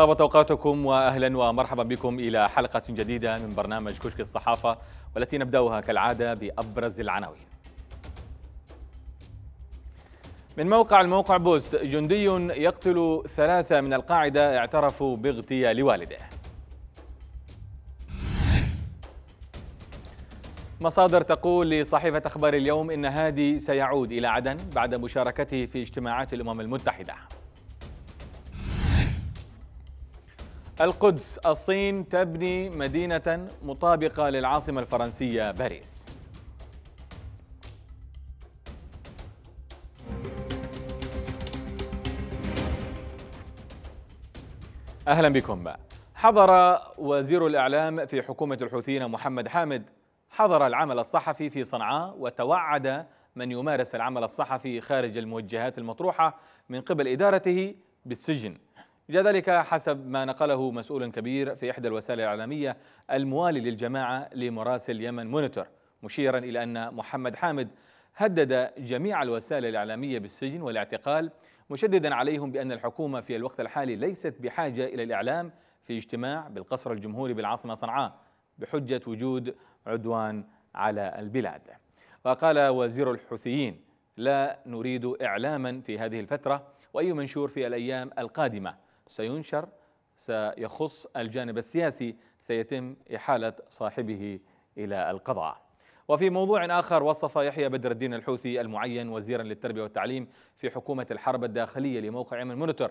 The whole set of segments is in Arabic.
طابت أوقاتكم واهلا ومرحبا بكم إلى حلقة جديدة من برنامج كشك الصحافة والتي نبدأها كالعادة بأبرز العناوين. من موقع الموقع بوست جندي يقتل ثلاثة من القاعدة اعترفوا باغتيال والده. مصادر تقول لصحيفة أخبار اليوم إن هادي سيعود إلى عدن بعد مشاركته في اجتماعات الأمم المتحدة. القدس الصين تبني مدينة مطابقة للعاصمة الفرنسية باريس. أهلا بكم. حضر وزير الإعلام في حكومة الحوثيين محمد حامد. حضر العمل الصحفي في صنعاء وتوعد من يمارس العمل الصحفي خارج الموجهات المطروحة من قبل إدارته بالسجن. جاء ذلك حسب ما نقله مسؤول كبير في إحدى الوسائل الإعلامية الموالي للجماعة لمراسل يمن مونيتور مشيرا إلى أن محمد حامد هدد جميع الوسائل الإعلامية بالسجن والاعتقال مشددا عليهم بأن الحكومة في الوقت الحالي ليست بحاجة إلى الإعلام في اجتماع بالقصر الجمهوري بالعاصمة صنعاء بحجة وجود عدوان على البلاد. وقال وزير الحوثيين لا نريد إعلاما في هذه الفترة وأي منشور في الأيام القادمة سينشر سيخص الجانب السياسي سيتم إحالة صاحبه إلى القضاء. وفي موضوع آخر وصف يحيى بدر الدين الحوثي المعين وزيرا للتربية والتعليم في حكومة الحرب الداخلية لموقع يمن مونيتور.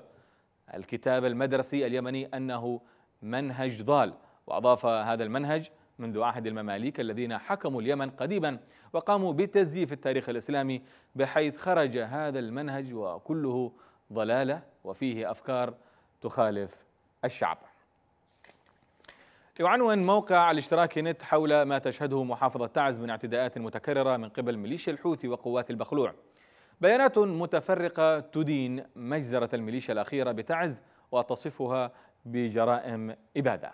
الكتاب المدرسي اليمني أنه منهج ضال. وأضاف هذا المنهج منذ عهد المماليك الذين حكموا اليمن قديما وقاموا بتزييف التاريخ الإسلامي بحيث خرج هذا المنهج وكله ضلالة وفيه أفكار تخالف الشعب. يعنون موقع الاشتراكي نت حول ما تشهده محافظة تعز من اعتداءات متكررة من قبل ميليشيا الحوثي وقوات البخلوع. بيانات متفرقة تدين مجزرة الميليشيا الأخيرة بتعز وتصفها بجرائم إبادة.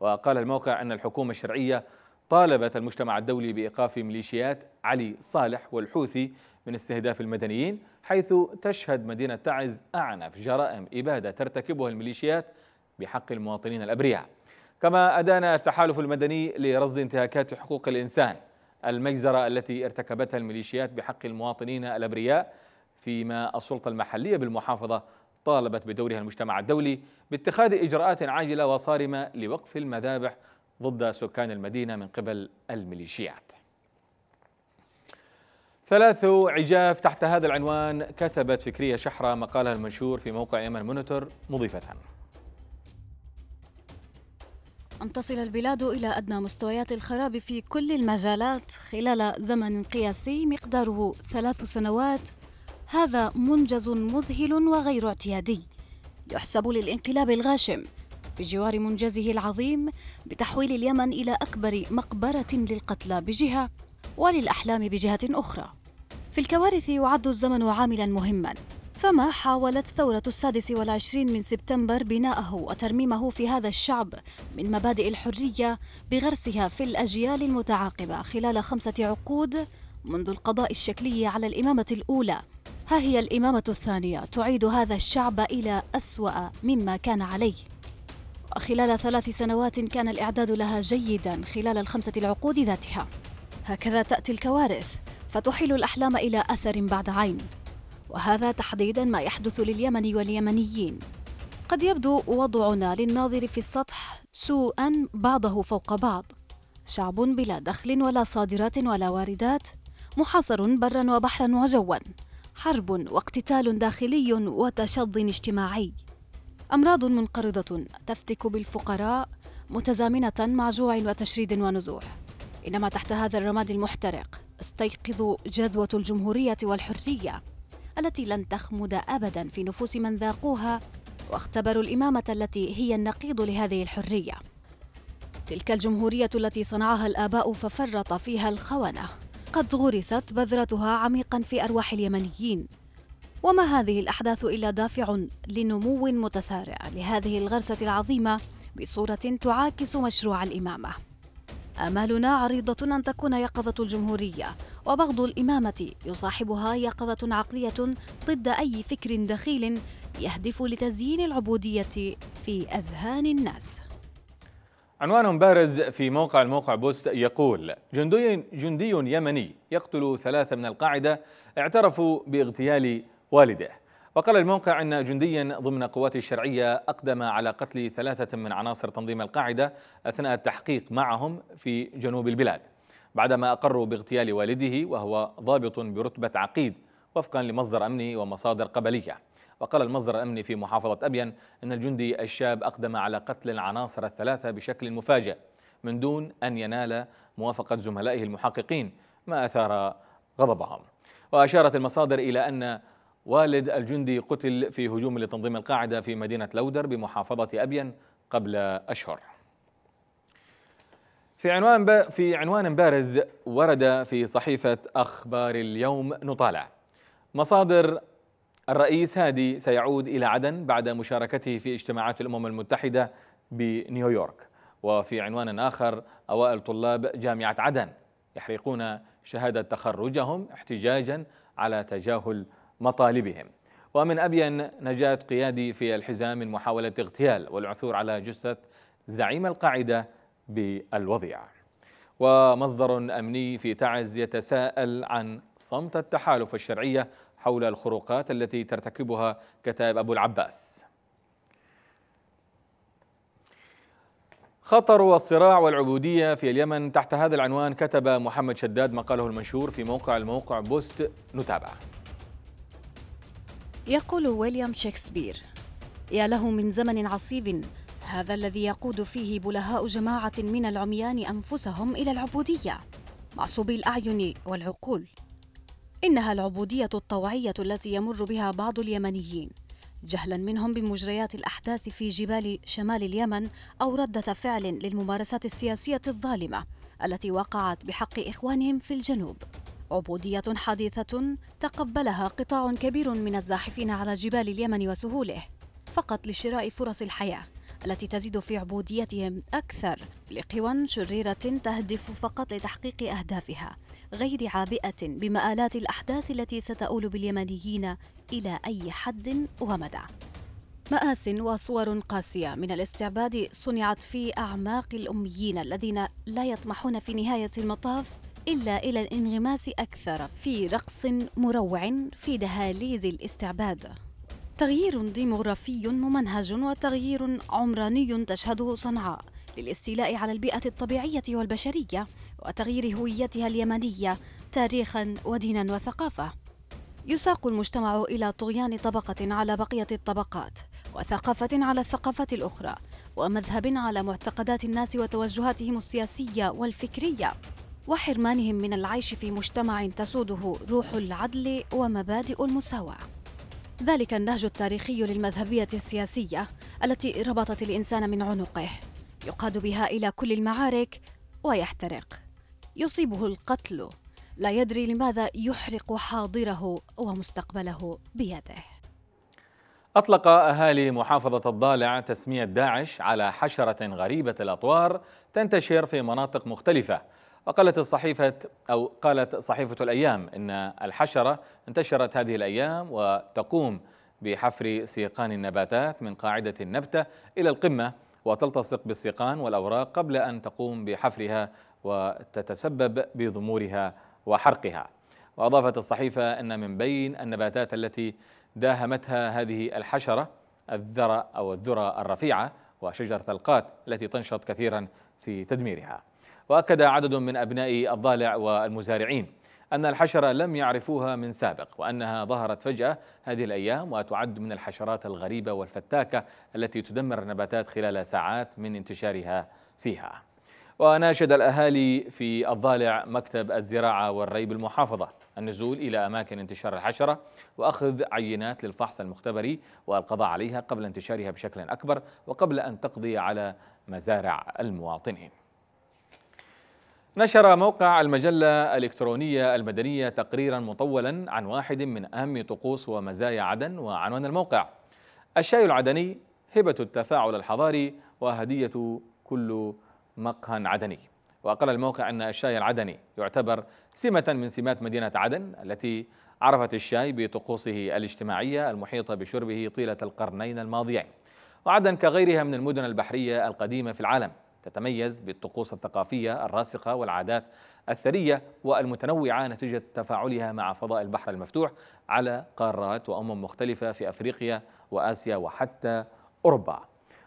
وقال الموقع أن الحكومة الشرعية طالبت المجتمع الدولي بإيقاف ميليشيات علي صالح والحوثي من استهداف المدنيين حيث تشهد مدينة تعز أعنف جرائم إبادة ترتكبها الميليشيات بحق المواطنين الأبرياء. كما أدان التحالف المدني لرصد انتهاكات حقوق الإنسان المجزرة التي ارتكبتها الميليشيات بحق المواطنين الأبرياء فيما السلطة المحلية بالمحافظة طالبت بدورها المجتمع الدولي باتخاذ إجراءات عاجلة وصارمة لوقف المذابح ضد سكان المدينة من قبل الميليشيات. ثلاث عجاف تحت هذا العنوان كتبت فكرية شحرة مقالها المنشور في موقع يمن مونيتور مضيفة. أن تصل البلاد إلى أدنى مستويات الخراب في كل المجالات خلال زمن قياسي مقداره ثلاث سنوات هذا منجز مذهل وغير اعتيادي يحسب للانقلاب الغاشم. بجوار منجزه العظيم بتحويل اليمن إلى أكبر مقبرة للقتلى بجهة وللأحلام بجهة أخرى. في الكوارث يعد الزمن عاملا مهما فما حاولت ثورة السادس والعشرين من سبتمبر بناءه وترميمه في هذا الشعب من مبادئ الحرية بغرسها في الأجيال المتعاقبة خلال خمسة عقود منذ القضاء الشكلي على الإمامة الأولى. ها هي الإمامة الثانية تعيد هذا الشعب إلى أسوأ مما كان عليه. وخلال ثلاث سنوات كان الإعداد لها جيدا خلال الخمسة العقود ذاتها. هكذا تأتي الكوارث فتحيل الأحلام إلى أثر بعد عين وهذا تحديدا ما يحدث لليمن واليمنيين. قد يبدو وضعنا للناظر في السطح سوءا بعضه فوق بعض. شعب بلا دخل ولا صادرات ولا واردات محاصر برا وبحرا وجوا حرب واقتتال داخلي وتشظ اجتماعي. أمراض منقرضة تفتك بالفقراء متزامنة مع جوع وتشريد ونزوح. إنما تحت هذا الرماد المحترق استيقظوا جذوة الجمهورية والحرية التي لن تخمد أبدا في نفوس من ذاقوها واختبروا الإمامة التي هي النقيض لهذه الحرية. تلك الجمهورية التي صنعها الآباء ففرط فيها الخونة قد غرست بذرتها عميقا في أرواح اليمنيين. وما هذه الأحداث إلا دافع لنمو متسارع لهذه الغرسة العظيمة بصورة تعاكس مشروع الإمامة. آمالنا عريضة أن تكون يقظة الجمهورية وبغض الإمامة يصاحبها يقظة عقلية ضد أي فكر دخيل يهدف لتزيين العبودية في أذهان الناس. عنوان بارز في موقع الموقع بوست يقول جندي, جندي يمني يقتل ثلاثة من القاعدة اعترفوا باغتيال والده. وقال الموقع أن جنديا ضمن قوات الشرعية أقدم على قتل ثلاثة من عناصر تنظيم القاعدة أثناء التحقيق معهم في جنوب البلاد بعدما أقروا باغتيال والده وهو ضابط برتبة عقيد وفقا لمصدر أمني ومصادر قبلية. وقال المصدر الأمني في محافظة أبين أن الجندي الشاب أقدم على قتل العناصر الثلاثة بشكل مفاجئ من دون أن ينال موافقة زملائه المحققين ما أثار غضبهم. وأشارت المصادر إلى أن والد الجندي قتل في هجوم لتنظيم القاعدة في مدينة لودر بمحافظة أبين قبل أشهر. في عنوان في عنوان بارز ورد في صحيفة أخبار اليوم نطالع. مصادر الرئيس هادي سيعود إلى عدن بعد مشاركته في اجتماعات الأمم المتحدة بنيويورك. وفي عنوان آخر أوائل طلاب جامعة عدن يحرقون شهادة تخرجهم احتجاجا على تجاهل مطالبهم. ومن أبين نجاة قيادي في الحزام من محاولة اغتيال والعثور على جثة زعيم القاعدة بالوضيع. ومصدر أمني في تعز يتساءل عن صمت التحالف الشرعية حول الخروقات التي ترتكبها كتائب أبو العباس. خطر والصراع والعبودية في اليمن تحت هذا العنوان كتب محمد شداد مقاله المنشور في موقع الموقع بوست نتابع. يقول ويليام شكسبير يا له من زمن عصيب هذا الذي يقود فيه بلهاء جماعة من العميان أنفسهم إلى العبودية معصوبي الأعين والعقول. إنها العبودية الطوعية التي يمر بها بعض اليمنيين. جهلا منهم بمجريات الأحداث في جبال شمال اليمن أو ردة فعل للممارسات السياسية الظالمة التي وقعت بحق إخوانهم في الجنوب. عبودية حديثة تقبلها قطاع كبير من الزاحفين على جبال اليمن وسهوله فقط لشراء فرص الحياة التي تزيد في عبوديتهم أكثر لقوى شريرة تهدف فقط لتحقيق أهدافها غير عابئة بمآلات الأحداث التي ستؤول باليمنيين إلى أي حد ومدى. مآس وصور قاسية من الاستعباد صنعت في أعماق الأميين الذين لا يطمحون في نهاية المطاف إلا إلى الانغماس أكثر في رقص مروع في دهاليز الاستعباد. تغيير ديموغرافي ممنهج وتغيير عمراني تشهده صنعاء للاستيلاء على البيئة الطبيعية والبشرية وتغيير هويتها اليمنية تاريخا ودينا وثقافة. يساق المجتمع إلى طغيان طبقة على بقية الطبقات وثقافة على الثقافات الأخرى ومذهب على معتقدات الناس وتوجهاتهم السياسية والفكرية. وحرمانهم من العيش في مجتمع تسوده روح العدل ومبادئ المساواة. ذلك النهج التاريخي للمذهبية السياسية التي ربطت الإنسان من عنقه. يقاد بها إلى كل المعارك ويحترق. يصيبه القتل. لا يدري لماذا يحرق حاضره ومستقبله بيده. أطلق أهالي محافظة الضالع تسمية داعش على حشرة غريبة الأطوار تنتشر في مناطق مختلفة. وقالت الصحيفة أو قالت صحيفة الأيام إن الحشرة انتشرت هذه الأيام وتقوم بحفر سيقان النباتات من قاعدة النبتة إلى القمة وتلتصق بالسيقان والأوراق قبل أن تقوم بحفرها وتتسبب بضمورها وحرقها. وأضافت الصحيفة أن من بين النباتات التي داهمتها هذه الحشرة الذرة أو الذرة الرفيعة وشجرة القات التي تنشط كثيرا في تدميرها. وأكد عدد من أبناء الضالع والمزارعين أن الحشرة لم يعرفوها من سابق وأنها ظهرت فجأة هذه الأيام وتعد من الحشرات الغريبة والفتاكة التي تدمر النباتات خلال ساعات من انتشارها فيها. وناشد الأهالي في الضالع مكتب الزراعة والري بالمحافظة النزول إلى أماكن انتشار الحشرة وأخذ عينات للفحص المختبري والقضاء عليها قبل انتشارها بشكل أكبر وقبل أن تقضي على مزارع المواطنين. نشر موقع المجلة الإلكترونية المدنية تقريرا مطولا عن واحد من أهم طقوس ومزايا عدن وعنوان الموقع. الشاي العدني هبة التفاعل الحضاري وهدية كل مقهى عدني. وقال الموقع أن الشاي العدني يعتبر سمة من سمات مدينة عدن التي عرفت الشاي بطقوسه الاجتماعية المحيطة بشربه طيلة القرنين الماضيين. وعدن كغيرها من المدن البحرية القديمة في العالم. تتميز بالطقوس الثقافية الراسخة والعادات الثرية والمتنوعة نتيجة تفاعلها مع فضاء البحر المفتوح على قارات وأمم مختلفة في أفريقيا وآسيا وحتى أوروبا.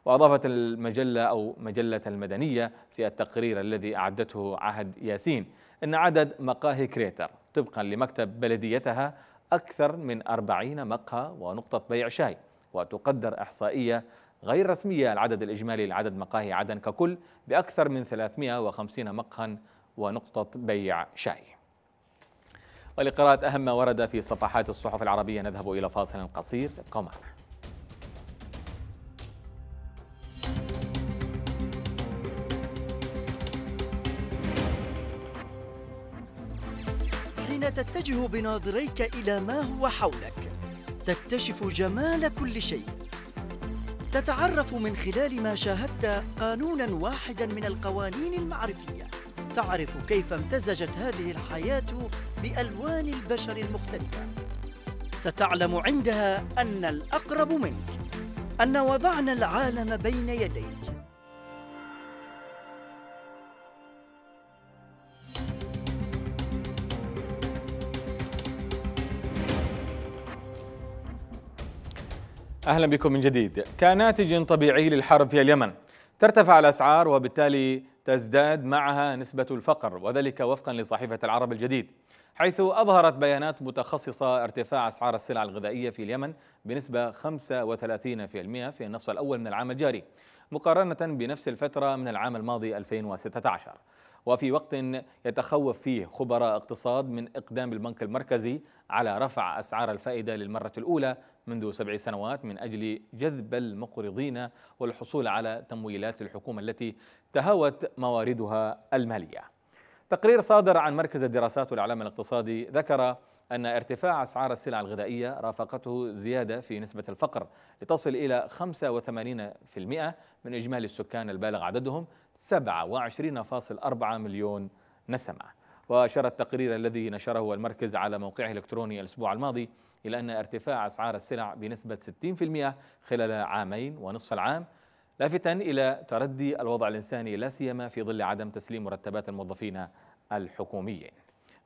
وأضافت المجلة أو مجلة المدنية في التقرير الذي أعدته عهد ياسين أن عدد مقاهي كريتر طبقا لمكتب بلديتها أكثر من أربعين مقهى ونقطة بيع شاي وتقدر إحصائية غير رسمية العدد الإجمالي لعدد مقاهي عدن ككل بأكثر من 350 مقهى ونقطة بيع شاي. ولقراءة أهم ما ورد في صفحات الصحف العربية. نذهب إلى فاصل قصير. ابقوا معنا حين تتجه بناظريك إلى ما هو حولك تكتشف جمال كل شيء. تتعرف من خلال ما شاهدت قانونا واحدا من القوانين المعرفية. تعرف كيف امتزجت هذه الحياة بألوان البشر المختلفة. ستعلم عندها أن الأقرب منك أن وضعنا العالم بين يديك. أهلا بكم من جديد. كناتج طبيعي للحرب في اليمن. ترتفع الأسعار وبالتالي تزداد معها نسبة الفقر وذلك وفقا لصحيفة العرب الجديد. حيث أظهرت بيانات متخصصة ارتفاع أسعار السلع الغذائية في اليمن بنسبة 35% في النصف الأول من العام الجاري مقارنة بنفس الفترة من العام الماضي 2016 وفي وقت يتخوف فيه خبراء اقتصاد من إقدام البنك المركزي على رفع أسعار الفائدة للمرة الأولى منذ سبع سنوات من أجل جذب المقرضين والحصول على تمويلات الحكومة التي تهوت مواردها المالية. تقرير صادر عن مركز الدراسات والإعلام الاقتصادي ذكر أن ارتفاع أسعار السلع الغذائية رافقته زيادة في نسبة الفقر لتصل إلى 85% من إجمالي السكان البالغ عددهم 27.4 مليون نسمة. وأشار التقرير الذي نشره المركز على موقعه الإلكتروني الأسبوع الماضي إلى أن ارتفاع أسعار السلع بنسبة 60% خلال عامين ونصف العام لافتا إلى تردي الوضع الإنساني لا سيما في ظل عدم تسليم مرتبات الموظفين الحكوميين.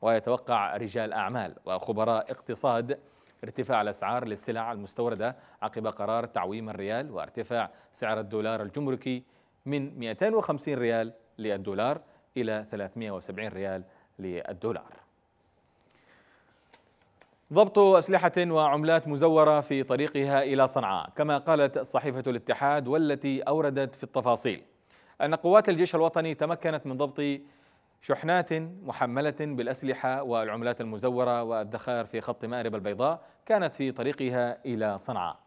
ويتوقع رجال أعمال وخبراء اقتصاد ارتفاع الأسعار للسلع المستوردة عقب قرار تعويم الريال وارتفاع سعر الدولار الجمركي من 250 ريال للدولار إلى 370 ريال للدولار. ضبط أسلحة وعملات مزورة في طريقها إلى صنعاء كما قالت صحيفة الاتحاد والتي أوردت في التفاصيل. أن قوات الجيش الوطني تمكنت من ضبط شحنات محملة بالأسلحة والعملات المزورة والذخائر في خط مأرب البيضاء كانت في طريقها إلى صنعاء.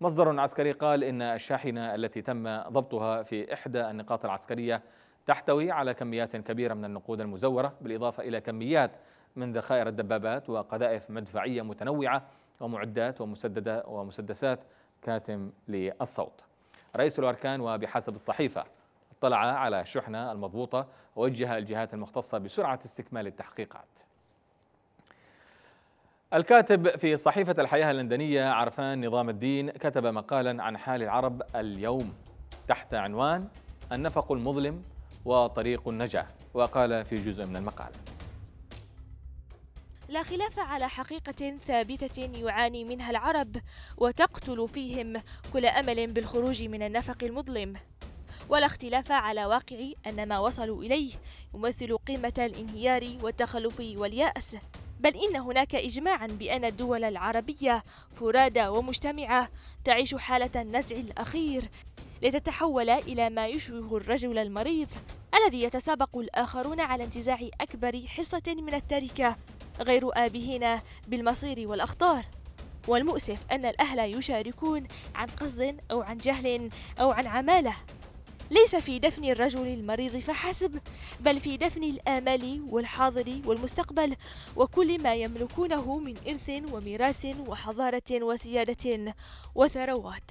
مصدر عسكري قال إن الشاحنة التي تم ضبطها في إحدى النقاط العسكرية تحتوي على كميات كبيرة من النقود المزورة بالإضافة إلى كميات من ذخائر الدبابات وقذائف مدفعية متنوعة ومعدات ومسددات ومسدسات كاتم للصوت. رئيس الأركان وبحسب الصحيفة اطلع على الشحنة المضبوطة ووجه الجهات المختصة بسرعة استكمال التحقيقات. الكاتب في صحيفة الحياة اللندنية عرفان نظام الدين كتب مقالا عن حال العرب اليوم تحت عنوان النفق المظلم وطريق النجاة وقال في جزء من المقال. لا خلاف على حقيقة ثابتة يعاني منها العرب وتقتل فيهم كل أمل بالخروج من النفق المظلم. ولا اختلاف على واقع أن ما وصلوا إليه يمثل قمة الانهيار والتخلف واليأس. بل إن هناك إجماعا بأن الدول العربية فرادى ومجتمعة تعيش حالة النزع الأخير لتتحول إلى ما يشبه الرجل المريض الذي يتسابق الآخرون على انتزاع أكبر حصة من التركة غير آبهين بالمصير والأخطار. والمؤسف أن الأهل يشاركون عن قصد أو عن جهل أو عن عمالة. ليس في دفن الرجل المريض فحسب بل في دفن الآمال والحاضر والمستقبل وكل ما يملكونه من إرث وميراث وحضارة وسيادة وثروات.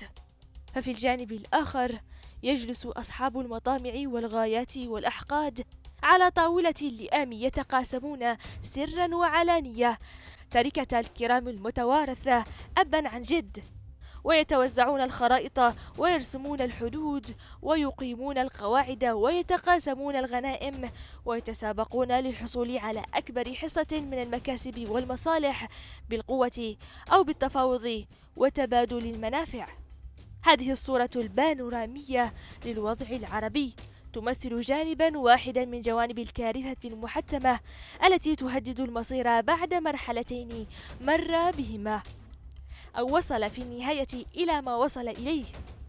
ففي الجانب الآخر يجلس أصحاب المطامع والغايات والأحقاد على طاولة اللئام يتقاسمون سرا وعلانية. تركة الكرام المتوارثة أبا عن جد. ويتوزعون الخرائط ويرسمون الحدود ويقيمون القواعد ويتقاسمون الغنائم ويتسابقون للحصول على أكبر حصة من المكاسب والمصالح بالقوة أو بالتفاوض وتبادل المنافع. هذه الصورة البانورامية للوضع العربي تمثل جانبا واحدا من جوانب الكارثة المحتمة التي تهدد المصير بعد مرحلتين مر بهما. أو وصل في النهاية إلى ما وصل إليه.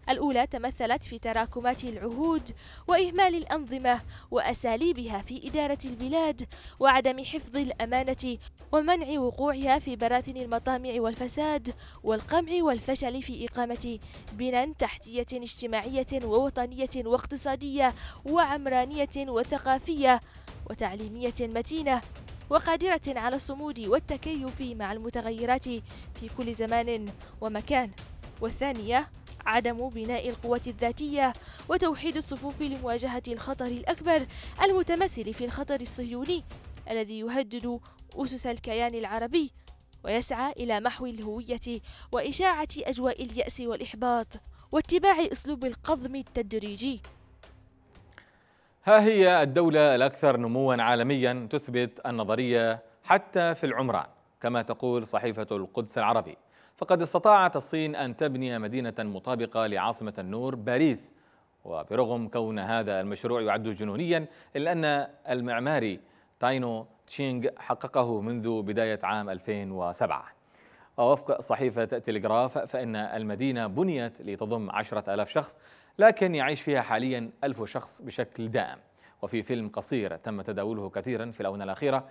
الأولى تمثلت في تراكمات العهود وإهمال الأنظمة وأساليبها في إدارة البلاد وعدم حفظ الأمانة ومنع وقوعها في براثن المطامع والفساد والقمع والفشل في إقامة بنى تحتية اجتماعية ووطنية واقتصادية وعمرانية وثقافية وتعليمية متينة. وقادرة على الصمود والتكيف مع المتغيرات في كل زمان ومكان. والثانية عدم بناء القوة الذاتية وتوحيد الصفوف لمواجهة الخطر الأكبر المتمثل في الخطر الصهيوني الذي يهدد أسس الكيان العربي ويسعى إلى محو الهوية وإشاعة أجواء اليأس والإحباط واتباع أسلوب القضم التدريجي. ها هي الدولة الأكثر نموا عالميا تثبت النظرية حتى في العمران كما تقول صحيفة القدس العربي. فقد استطاعت الصين أن تبني مدينة مطابقة لعاصمة النور باريس. وبرغم كون هذا المشروع يعد جنونيا إلا أن المعماري تاينو تشينغ حققه منذ بداية عام 2007 ووفق صحيفة تلغراف فإن المدينة بنيت لتضم عشرة ألاف شخص لكن يعيش فيها حاليا ألف شخص بشكل دائم. وفي فيلم قصير تم تداوله كثيرا في الآونة الأخيرة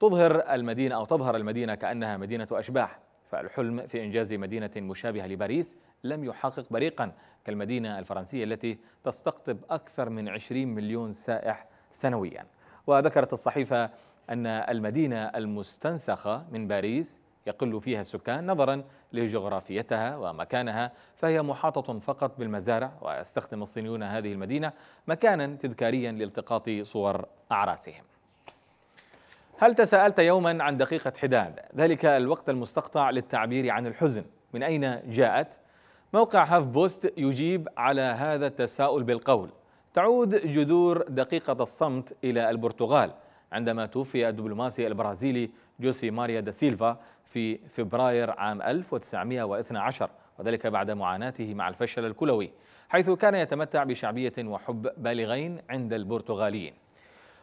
تظهر المدينة أو تظهر المدينة كأنها مدينة أشباح فالحلم في إنجاز مدينة مشابهة لباريس لم يحقق بريقا كالمدينة الفرنسية التي تستقطب أكثر من 20 مليون سائح سنويا. وذكرت الصحيفة أن المدينة المستنسخة من باريس يقل فيها السكان نظرا لجغرافيتها ومكانها فهي محاطة فقط بالمزارع ويستخدم الصينيون هذه المدينة مكانا تذكاريا لالتقاط صور أعراسهم. هل تساءلت يوما عن دقيقة حداد؟ ذلك الوقت المستقطع للتعبير عن الحزن. من أين جاءت؟ موقع هاف بوست يجيب على هذا التساؤل بالقول. تعود جذور دقيقة الصمت إلى البرتغال عندما توفي الدبلوماسي البرازيلي جوسي ماريا دا سيلفا في فبراير عام 1912 وذلك بعد معاناته مع الفشل الكلوي حيث كان يتمتع بشعبية وحب بالغين عند البرتغاليين.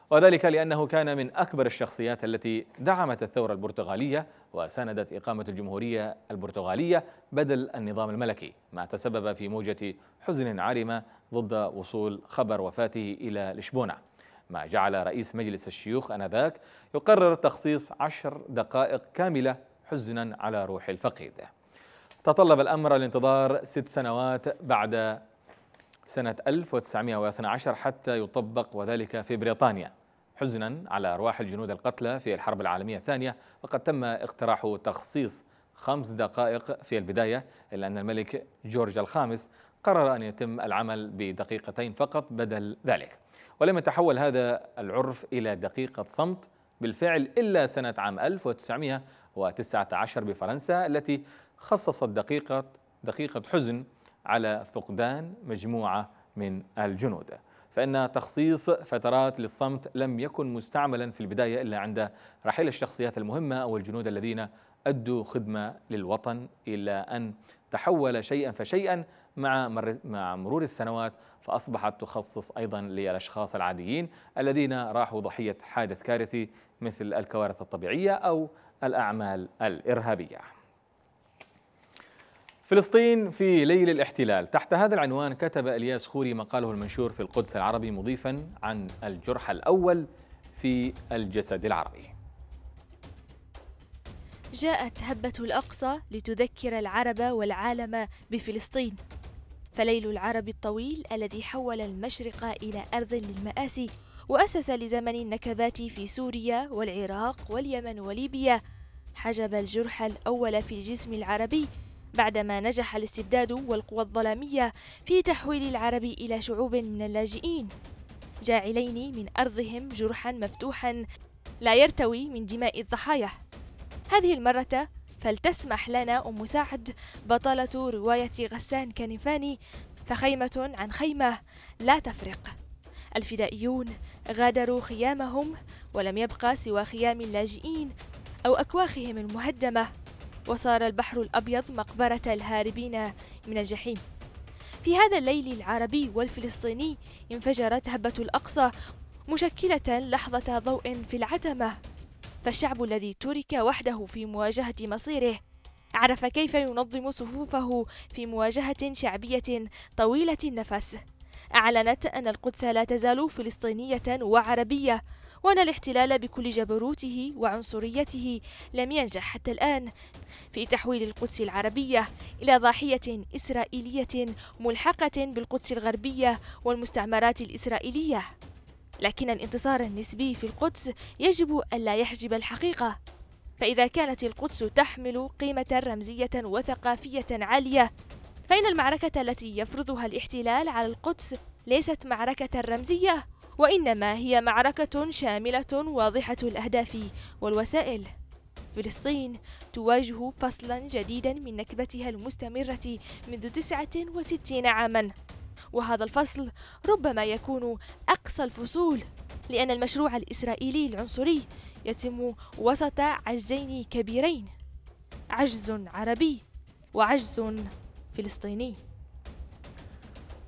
وذلك لأنه كان من أكبر الشخصيات التي دعمت الثورة البرتغالية وساندت إقامة الجمهورية البرتغالية بدل النظام الملكي ما تسبب في موجة حزن عارمة ضد وصول خبر وفاته إلى لشبونة. ما جعل رئيس مجلس الشيوخ آنذاك يقرر تخصيص عشر دقائق كاملة حزنا على روح الفقيد. تطلب الأمر الانتظار ست سنوات بعد سنة 1912 حتى يطبق وذلك في بريطانيا. حزنا على أرواح الجنود القتلى في الحرب العالمية الثانية وقد تم اقتراح تخصيص خمس دقائق في البداية إلا أن الملك جورج الخامس قرر أن يتم العمل بدقيقتين فقط بدل ذلك. ولم يتحول هذا العرف إلى دقيقة صمت بالفعل إلا سنة عام 1919 بفرنسا التي خصصت دقيقة دقيقة حزن على فقدان مجموعة من الجنود. فإن تخصيص فترات للصمت لم يكن مستعملا في البداية إلا عند رحيل الشخصيات المهمة أو الجنود الذين أدوا خدمة للوطن إلى أن تحول شيئا فشيئا مع مع مرور السنوات فأصبحت تخصص أيضا للأشخاص العاديين الذين راحوا ضحية حادث كارثي مثل الكوارث الطبيعية أو الأعمال الإرهابية. فلسطين في ليل الاحتلال. تحت هذا العنوان كتب إلياس خوري مقاله المنشور في القدس العربي مضيفا عن الجرح الأول في الجسد العربي. جاءت هبة الأقصى لتذكر العرب والعالم بفلسطين. فليل العرب الطويل الذي حول المشرق إلى أرض للمآسي وأسس لزمن النكبات في سوريا والعراق واليمن وليبيا. حجب الجرح الأول في الجسم العربي بعدما نجح الاستبداد والقوى الظلامية في تحويل العرب إلى شعوب من اللاجئين. جاعلين من أرضهم جرحا مفتوحا لا يرتوي من دماء الضحايا. هذه المرة فلتسمح لنا أم سعد بطلة رواية غسان كنفاني فخيمة عن خيمة لا تفرق. الفدائيون غادروا خيامهم ولم يبقى سوى خيام اللاجئين أو أكواخهم المهدمة وصار البحر الأبيض مقبرة الهاربين من الجحيم. في هذا الليل العربي والفلسطيني انفجرت هبة الأقصى مشكلة لحظة ضوء في العتمة. فالشعب الذي ترك وحده في مواجهة مصيره عرف كيف ينظم صفوفه في مواجهة شعبية طويلة النفس. أعلنت أن القدس لا تزال فلسطينية وعربية وأن الاحتلال بكل جبروته وعنصريته لم ينجح حتى الآن. في تحويل القدس العربية إلى ضاحية إسرائيلية ملحقة بالقدس الغربية والمستعمرات الإسرائيلية. لكن الانتصار النسبي في القدس يجب ألا يحجب الحقيقة. فإذا كانت القدس تحمل قيمة رمزية وثقافية عالية فإن المعركة التي يفرضها الاحتلال على القدس ليست معركة رمزية وإنما هي معركة شاملة واضحة الأهداف والوسائل. فلسطين تواجه فصلا جديدا من نكبتها المستمرة منذ 69 عاما. وهذا الفصل ربما يكون أقصى الفصول لأن المشروع الإسرائيلي العنصري يتم وسط عجزين كبيرين عجز عربي وعجز فلسطيني.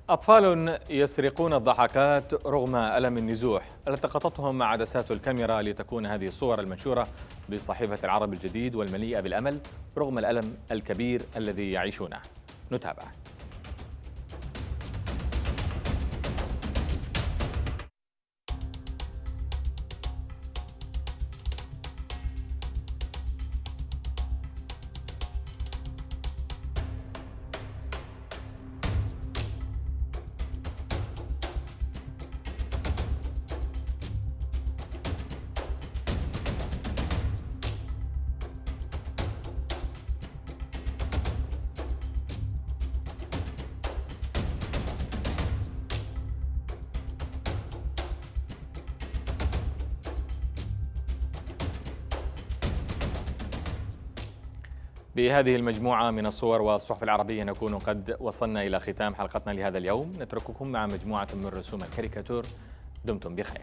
أطفال يسرقون الضحكات رغم ألم النزوح. التقطتهم عدسات الكاميرا لتكون هذه الصور المنشورة بصحيفة العرب الجديد والمليئة بالأمل رغم الألم الكبير الذي يعيشونه. نتابع. بهذه المجموعة من الصور والصحف العربية نكون قد وصلنا إلى ختام حلقتنا لهذا اليوم. نترككم مع مجموعة من رسوم الكاريكاتور. دمتم بخير.